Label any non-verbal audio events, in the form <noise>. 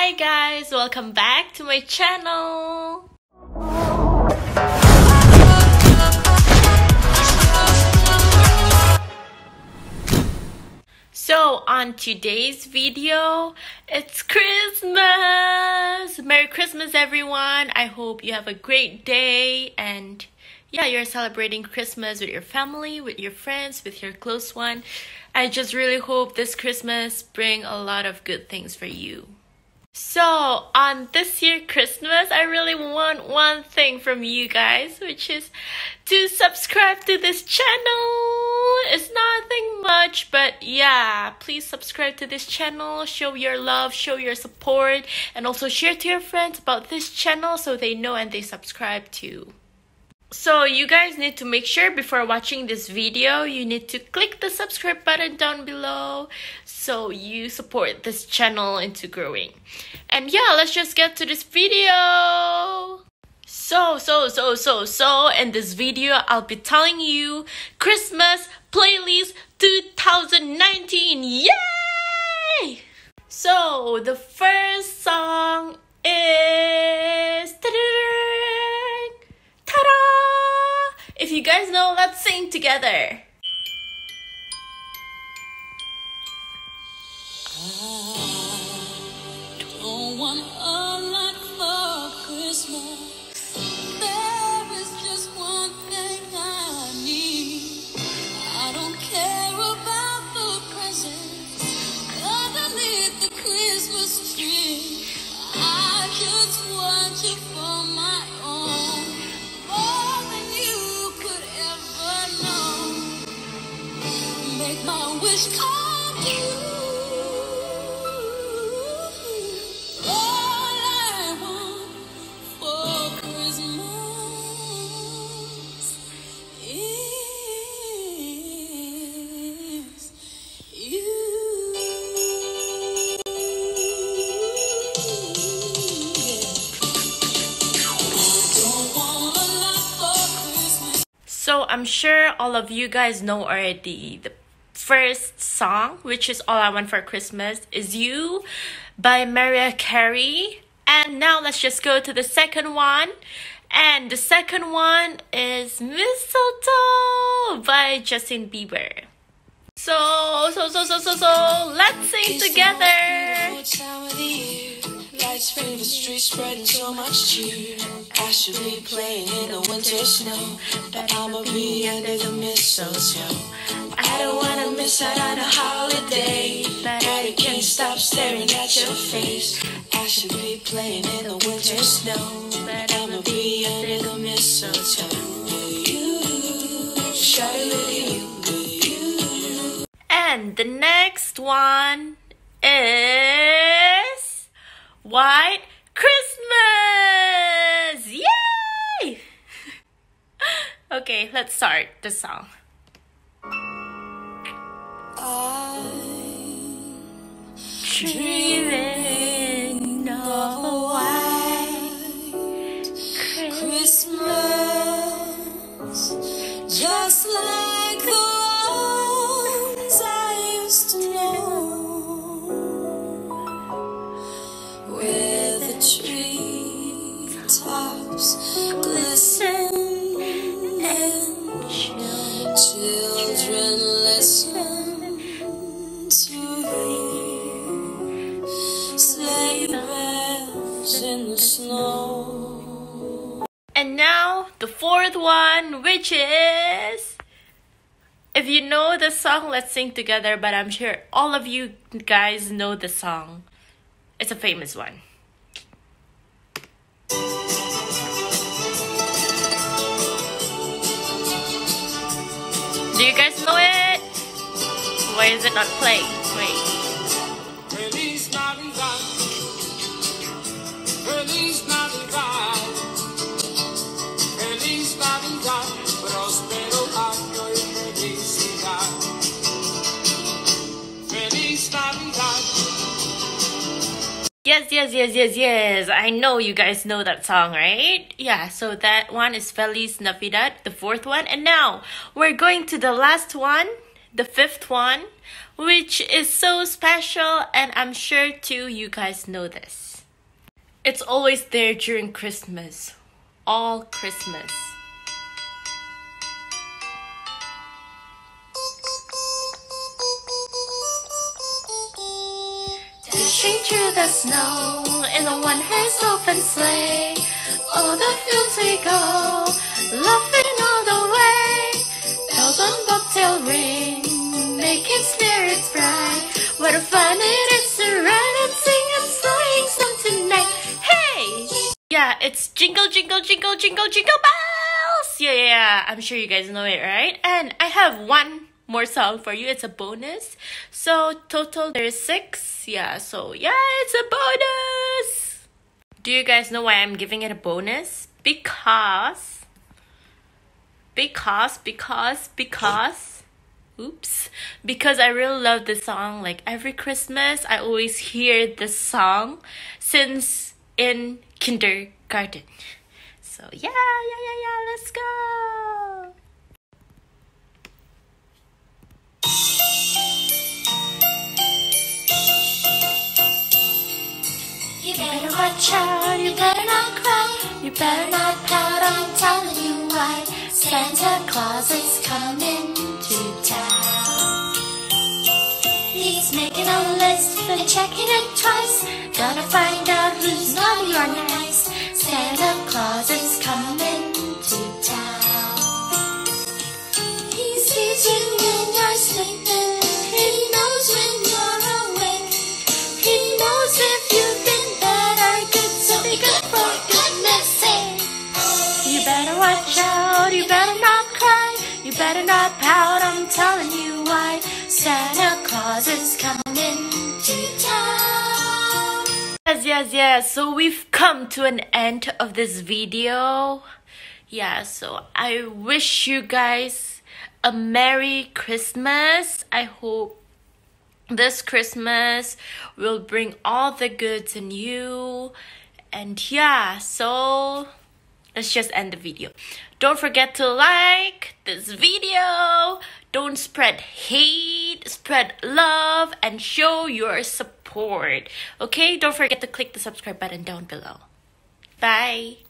Hi guys, welcome back to my channel. So on today's video, it's Christmas! Merry Christmas everyone! I hope you have a great day and yeah, you're celebrating Christmas with your family, with your friends, with your close one. I just really hope this Christmas bring a lot of good things for you. So, on this year Christmas, I really want one thing from you guys, which is to subscribe to this channel. It's nothing much, but yeah, please subscribe to this channel, show your love, show your support, and also share to your friends about this channel so they know and they subscribe too. So you guys need to make sure before watching this video, you need to click the subscribe button down below so you support this channel into growing. And yeah, let's just get to this video. So, so, so, so, so, in this video, I'll be telling you Christmas playlist 2019. Yay! So, the first song is together. Know, let's sing together. So I'm sure all of you guys know already the first song, which is All I Want for Christmas, is You by Mariah Carey. And now let's just go to the second one. And the second one is Mistletoe by Justin Bieber. So, so, so, so, so, so, let's sing together lights fill the streets, spreading so much cheer. I should be playing in the winter snow, but I'ma be under the mistletoe. I don't wanna miss out on a holiday, but I can't stop staring at your face. I should be playing in the winter snow, but I'ma be under the mistletoe. And the next one is White Christmas! Yay! <laughs> okay, let's start the song. 是因为 And now the fourth one, which is if you know the song, let's sing together. But I'm sure all of you guys know the song. It's a famous one. Do you guys know it? Why is it not playing? Wait. Yes, yes, yes, yes, yes. I know you guys know that song, right? Yeah, so that one is Feliz Navidad, the fourth one. And now we're going to the last one, the fifth one, which is so special, and I'm sure too you guys know this. It's always there during Christmas, all Christmas. Through the snow in a one-horse open sleigh, all the fields we go, laughing all the way. Bells on bobtail ring, making spirits bright. What a fun it is to ride and sing a sleighing song tonight! Hey! Yeah, it's jingle, jingle, jingle, jingle, jingle bells. Yeah, yeah, yeah. I'm sure you guys know it, right? And I have one more song for you. It's a bonus. So total there's six. Yeah, so yeah, it's a bonus. Do you guys know why I'm giving it a bonus? Because because because because oops because i really love this song like every christmas i always hear this song since in kindergarten so yeah yeah yeah yeah let's go You better watch out, you better not cry, you better not pout, I'm telling you why. Santa Claus is coming to town. He's making a list and checking it twice. Gonna find out who's naughty or nice. Santa Claus is coming to town. He sees you better not pout i'm telling you why Santa Claus is coming to town. Yes, yes, yes. So we've come to an end of this video. Yeah, so I wish you guys a Merry Christmas. I hope this Christmas will bring all the goods in you. And yeah, so let's just end the video. Don't forget to like this video. Don't spread hate, spread love, and show your support. Okay? Don't forget to click the subscribe button down below. Bye.